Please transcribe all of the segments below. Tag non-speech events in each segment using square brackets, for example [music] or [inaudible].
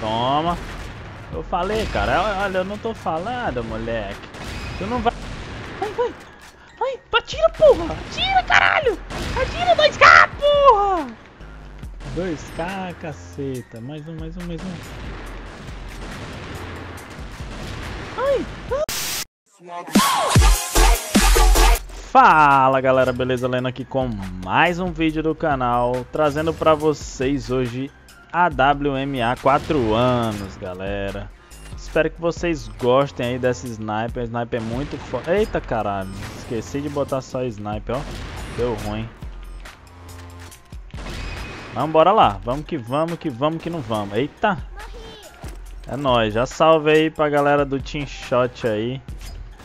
Toma. Eu falei, cara. Olha, eu não tô falando, moleque. Tu não vai... Vai, vai. Vai, atira, porra. Atira, caralho. Atira 2K, porra. 2K, caceta. Mais um, mais um, mais um. Ai. Fala galera, beleza? Lendo aqui com mais um vídeo do canal, trazendo pra vocês hoje a WMA 4 anos, galera. Espero que vocês gostem aí dessa sniper, sniper é muito forte. Eita caralho, esqueci de botar só sniper, ó, deu ruim. Vamos bora lá, vamos que vamos, que vamos que não vamos. Eita! É nóis, já salve aí pra galera do Team Shot aí.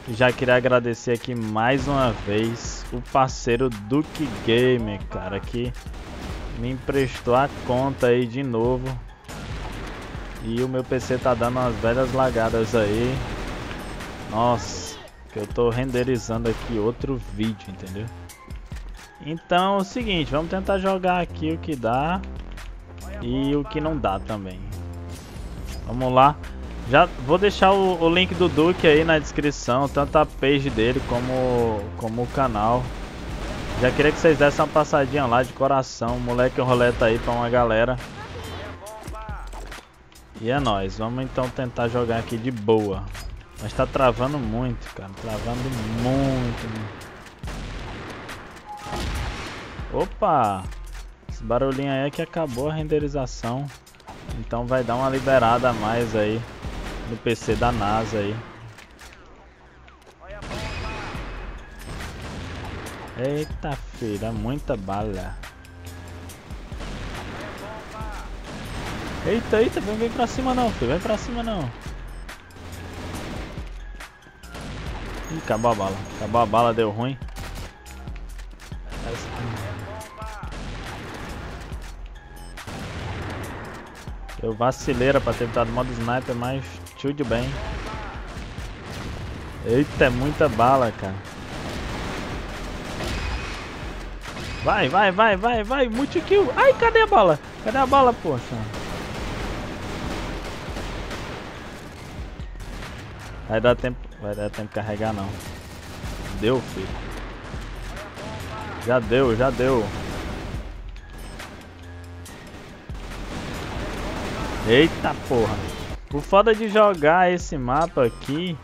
Já queria agradecer aqui mais uma vez o parceiro Duke Gamer, cara, que me emprestou a conta aí de novo. E o meu PC tá dando umas velhas lagadas aí. Nossa, que eu tô renderizando aqui outro vídeo, entendeu? Então é o seguinte, vamos tentar jogar aqui o que dá e o que não dá também. Vamos lá. Já vou deixar o, o, link do Duke aí na descrição, tanto a page dele como, como o canal. Já queria que vocês dessem uma passadinha lá de coração, moleque roleta aí pra uma galera. E é nóis, vamos então tentar jogar aqui de boa. Mas tá travando muito, cara, travando muito. Opa! Esse barulhinho aí é que acabou a renderização. Então vai dar uma liberada a mais aí no PC da NASA aí. Eita filha, muita bala. Eita, eita, vem, vem pra cima não, filho, vem pra cima não. Ih, acabou a bala. Acabou a bala, deu ruim. Eu vacileira pra ter dado modo sniper, mas tudo bem. Eita, é muita bala, cara. Vai, vai, vai, vai, vai, multi-kill. Ai, cadê a bala? Cadê a bala, poxa? Vai dar tempo, vai dar tempo de carregar não. Deu, filho. Já deu, já deu. Eita porra. O foda de jogar esse mapa aqui,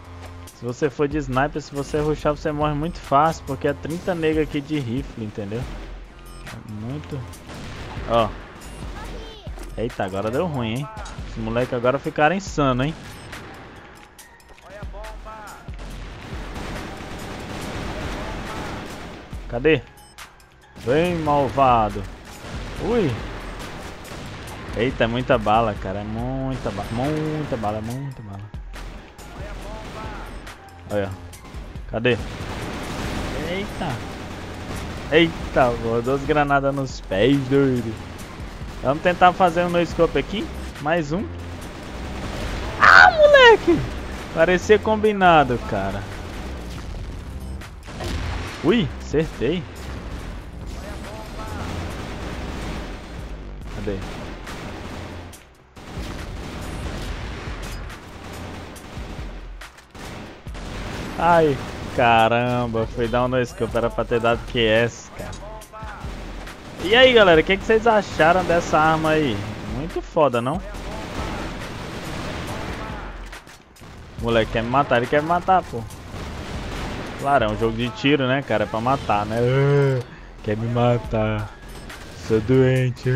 se você for de sniper, se você ruxar, você morre muito fácil, porque é 30 nega aqui de rifle, entendeu? É muito... Ó. Eita, agora deu ruim, hein? Os moleques agora ficaram insano, hein? Cadê? Vem, malvado. Ui. Eita, é muita bala, cara. É muita bala. Muita bala, muita bala. Olha. Cadê? Eita. Eita, vou duas granadas nos pés, doido. Vamos tentar fazer um no scope aqui. Mais um. Ah, moleque! Parecia combinado, cara. Ui, acertei. Cadê? Ai, caramba, fui dar um no scope, era pra ter dado QS, cara. E aí, galera, o que, que vocês acharam dessa arma aí? Muito foda, não? Moleque quer me matar, ele quer me matar, pô. Claro, é um jogo de tiro, né, cara? É pra matar, né? Uh, quer me matar. Sou doente.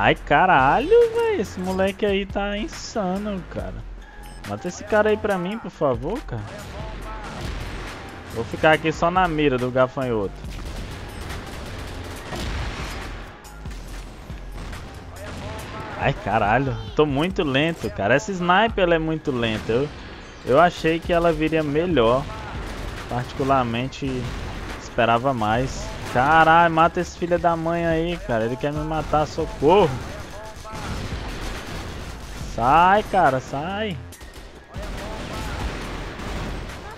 Ai, caralho, velho. Esse moleque aí tá insano, cara. Mata esse cara aí pra mim, por favor, cara. Vou ficar aqui só na mira do gafanhoto. Ai, caralho. Tô muito lento, cara. Essa sniper ela é muito lenta. Eu, eu achei que ela viria melhor. Particularmente, esperava mais. Caralho, mata esse filho da mãe aí, cara. Ele quer me matar, socorro. Sai, cara, sai.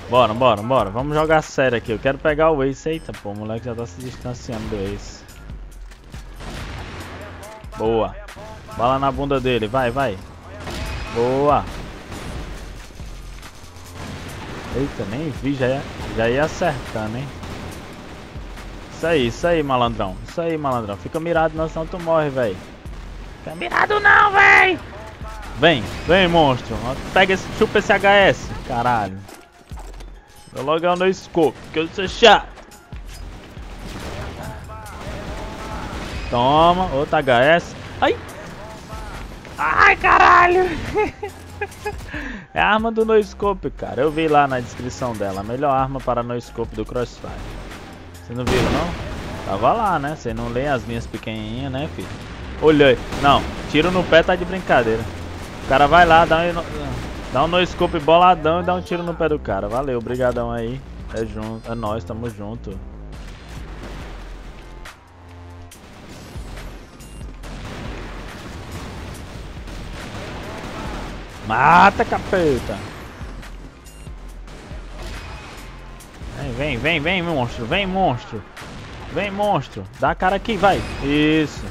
Bora, bora, bora. Vamos jogar sério aqui. Eu quero pegar o Ace. Eita, pô, o moleque já tá se distanciando do Ace. Boa. Bala na bunda dele. Vai, vai. Boa. Eita, nem vi. Já ia, já ia acertando, hein. Isso aí, isso aí, malandrão. Isso aí, malandrão. Fica mirado, não, senão tu morre, velho. Fica mirado não, velho. Vem, vem, monstro. Pega esse, chupa esse HS. Caralho. Vou logo no scope, que eu sou chato. Toma, outra HS. Ai! Ai, caralho! [laughs] é a arma do no-scope, cara. Eu vi lá na descrição dela. A melhor arma para no-scope do Crossfire. Você não viu, não? Tava lá, né? Você não lê as minhas pequenininhas, né, filho? Olhei. Não, tiro no pé tá de brincadeira. O cara vai lá, dá um... Dá um no scope boladão e dá um tiro no pé do cara. Valeu, obrigadão aí. É junto, é nós, tamo junto. Mata, capeta! Vem, vem, vem, monstro, vem, monstro. Vem, monstro. Dá a cara aqui, vai. Isso.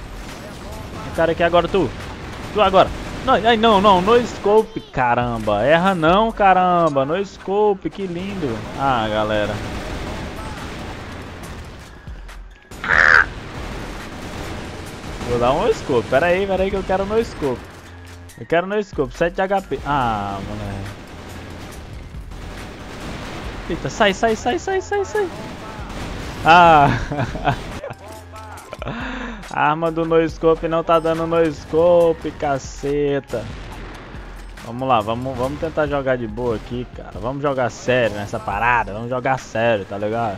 Dá a cara aqui agora, tu. Tu agora. Não, ai, não, não, no scope, caramba. Erra não, caramba. No scope, que lindo. Ah, galera. Vou dar um scope. Pera aí, pera aí que eu quero no scope. Eu quero no scope, 7 de HP. Ah, moleque. Eita, sai, sai, sai, sai, sai, sai. Ah. [laughs] A arma do noiscope não tá dando noiscope, caceta. Vamos lá, vamos, vamos tentar jogar de boa aqui, cara. Vamos jogar sério nessa parada. Vamos jogar sério, tá ligado?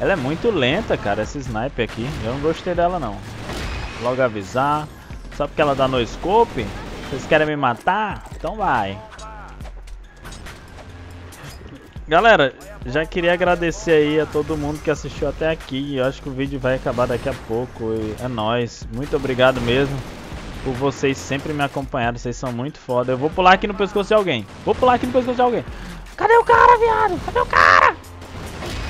Ela é muito lenta, cara, essa sniper aqui. Eu não gostei dela, não. Logo avisar. Só porque ela dá no scope? Vocês querem me matar? Então vai. Galera, já queria agradecer aí a todo mundo que assistiu até aqui. Eu acho que o vídeo vai acabar daqui a pouco. é nóis. Muito obrigado mesmo por vocês sempre me acompanharem. Vocês são muito foda. Eu vou pular aqui no pescoço de alguém. Vou pular aqui no pescoço de alguém. Cadê o cara, viado? Cadê o cara?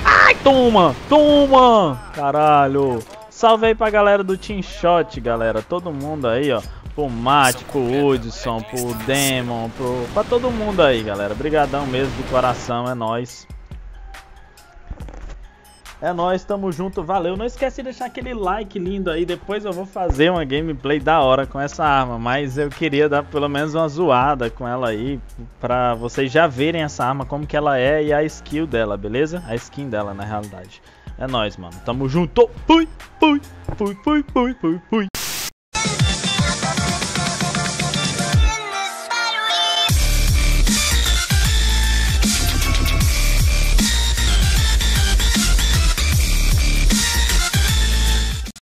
Ai, toma! Toma! Caralho! Salve aí pra galera do Team Shot, galera. Todo mundo aí, ó pro Mate, pro Hudson, pro Demon, pro... pra todo mundo aí, galera. Obrigadão mesmo, de coração, é nóis. É nóis, tamo junto, valeu. Não esquece de deixar aquele like lindo aí. Depois eu vou fazer uma gameplay da hora com essa arma. Mas eu queria dar pelo menos uma zoada com ela aí. Pra vocês já verem essa arma, como que ela é e a skill dela, beleza? A skin dela, na realidade. É nóis, mano. Tamo junto. Fui, fui, fui, fui, fui, fui, fui.